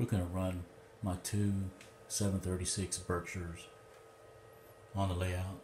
We're going to run my two 736 Berkshires on the layout.